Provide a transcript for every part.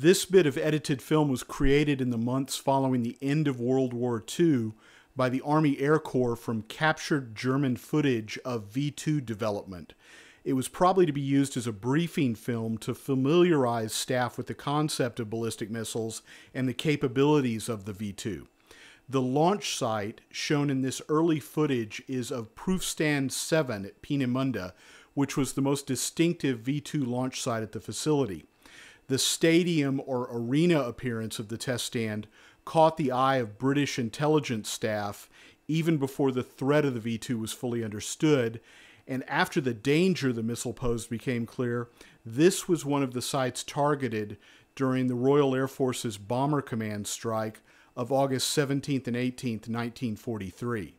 This bit of edited film was created in the months following the end of World War II by the Army Air Corps from captured German footage of V 2 development. It was probably to be used as a briefing film to familiarize staff with the concept of ballistic missiles and the capabilities of the V 2. The launch site shown in this early footage is of Proof Stand 7 at Peenemünde, which was the most distinctive V 2 launch site at the facility. The stadium or arena appearance of the test stand caught the eye of British intelligence staff even before the threat of the V 2 was fully understood. And after the danger the missile posed became clear, this was one of the sites targeted during the Royal Air Force's Bomber Command strike of August 17th and 18th, 1943.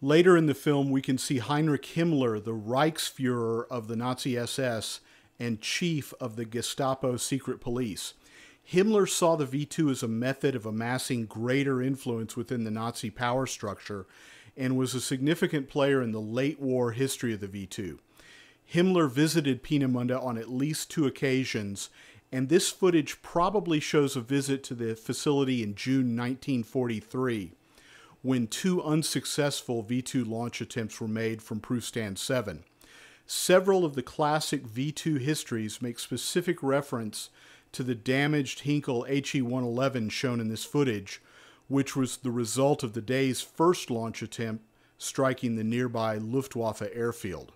Later in the film, we can see Heinrich Himmler, the Reichsfuhrer of the Nazi SS and chief of the Gestapo secret police. Himmler saw the V 2 as a method of amassing greater influence within the Nazi power structure and was a significant player in the late war history of the V 2. Himmler visited Peenemünde on at least two occasions, and this footage probably shows a visit to the facility in June 1943 when two unsuccessful V 2 launch attempts were made from proofstand 7. Several of the classic V 2 histories make specific reference to the damaged Heinkel HE 111 shown in this footage, which was the result of the day's first launch attempt striking the nearby Luftwaffe airfield.